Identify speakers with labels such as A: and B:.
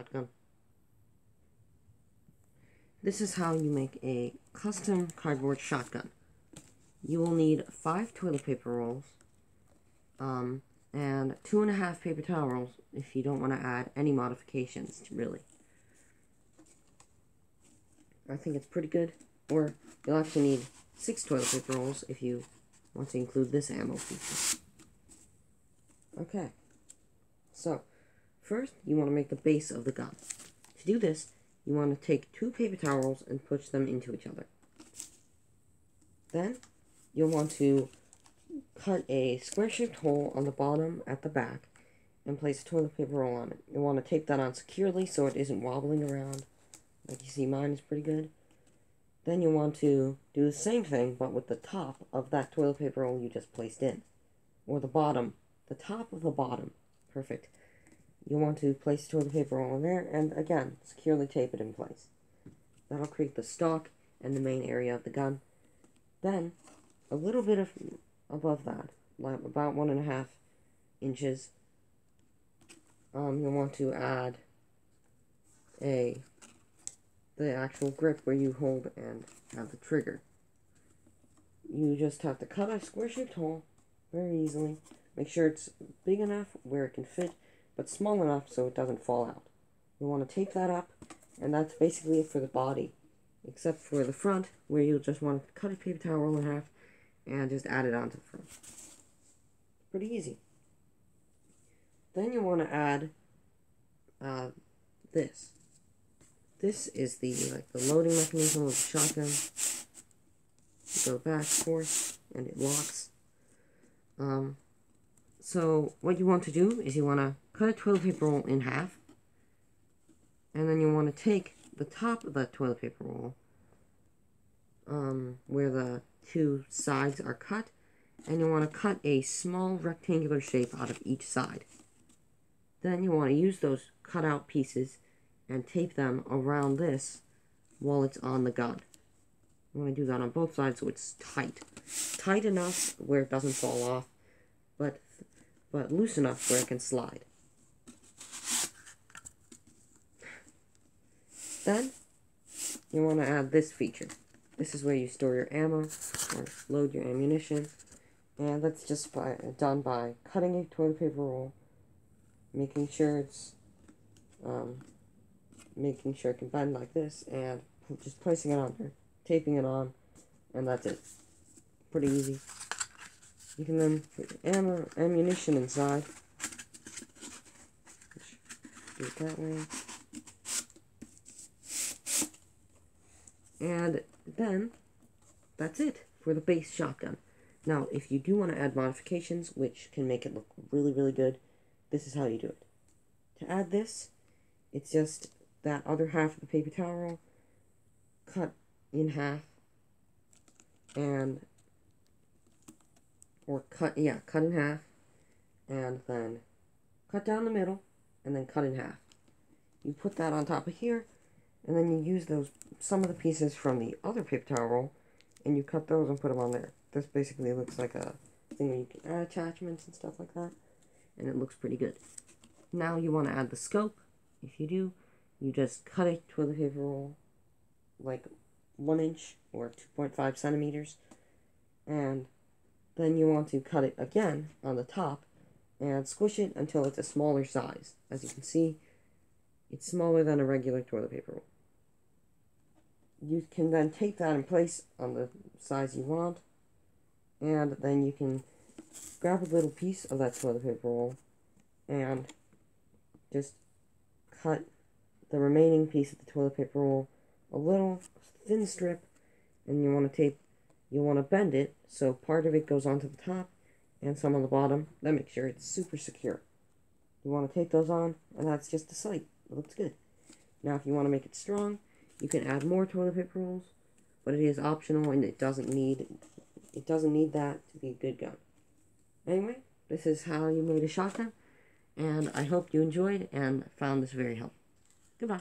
A: shotgun. This is how you make a custom cardboard shotgun. You will need five toilet paper rolls, um, and two and a half paper towel rolls if you don't want to add any modifications, really. I think it's pretty good. Or you'll actually need six toilet paper rolls if you want to include this ammo feature. Okay, so first you want to make the base of the gun. To do this, you want to take two paper towels and push them into each other. Then you'll want to cut a square-shaped hole on the bottom at the back and place a toilet paper roll on it. You'll want to tape that on securely so it isn't wobbling around. Like you see, mine is pretty good. Then you want to do the same thing, but with the top of that toilet paper roll you just placed in. Or the bottom. The top of the bottom. Perfect. You want to place toilet paper in there, and again, securely tape it in place. That'll create the stock and the main area of the gun. Then, a little bit of above that, like about one and a half inches, um, you'll want to add a the actual grip where you hold and have the trigger. You just have to cut a square-shaped hole very easily. Make sure it's big enough where it can fit, but small enough so it doesn't fall out. You want to tape that up, and that's basically it for the body. Except for the front, where you'll just want to cut a paper towel in half and just add it onto the front. Pretty easy. Then you want to add uh, this. This is the like the loading mechanism of the shotgun. You go back, forth, and it locks. Um, so what you want to do is you want to cut a toilet paper roll in half, and then you want to take the top of that toilet paper roll, um, where the two sides are cut, and you want to cut a small rectangular shape out of each side. Then you want to use those cut out pieces and tape them around this while it's on the gun. You want to do that on both sides so it's tight. Tight enough where it doesn't fall off, but but loose enough where it can slide. Then, you want to add this feature. This is where you store your ammo, or load your ammunition, and that's just by, done by cutting a toilet paper roll, making sure it's um, making sure it can bend like this, and just placing it on there, taping it on, and that's it. Pretty easy. You can then put ammo, ammunition inside. Do it that way. And then, that's it for the base shotgun. Now, if you do want to add modifications, which can make it look really, really good, this is how you do it. To add this, it's just that other half of the paper towel cut in half and or cut yeah cut in half and then cut down the middle and then cut in half. You put that on top of here and then you use those some of the pieces from the other paper towel roll and you cut those and put them on there. This basically looks like a thing where you can add attachments and stuff like that and it looks pretty good. Now you want to add the scope. If you do you just cut it to a toilet paper roll like one inch or 2.5 centimeters and then you want to cut it again on the top and squish it until it's a smaller size. As you can see it's smaller than a regular toilet paper roll. You can then tape that in place on the size you want and then you can grab a little piece of that toilet paper roll and just cut the remaining piece of the toilet paper roll a little thin strip and you want to tape you want to bend it so part of it goes onto the top and some on the bottom. That makes sure it's super secure. You want to take those on and that's just the sight it looks good. Now if you want to make it strong you can add more toilet paper rolls but it is optional and it doesn't need it doesn't need that to be a good gun. Anyway this is how you made a shotgun and I hope you enjoyed and found this very helpful. Goodbye.